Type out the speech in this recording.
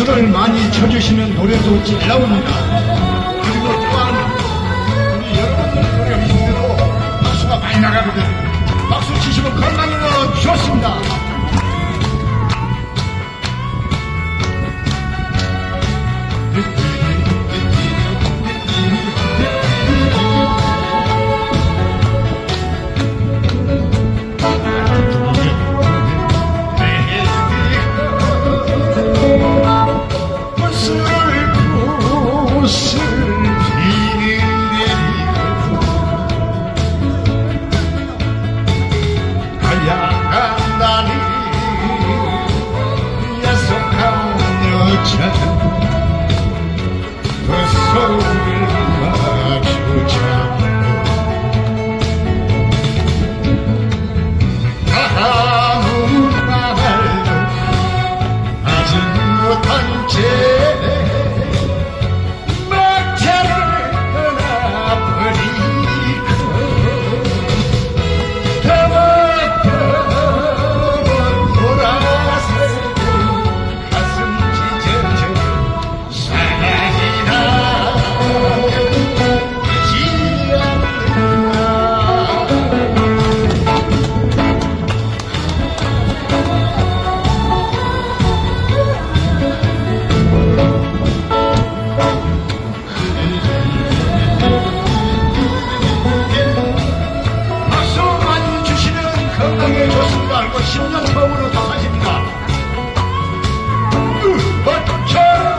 박수를 많이 쳐주시면 노래도 잘 나옵니다. 그리고 또한 우리 여러분들 노래 힘대로 박수가 많이 나가거든. 박수 치시면 건강에도 좋습니다. 건강에 좋습니다. 알고 10년 처음으로 다 사십니다. 으허차!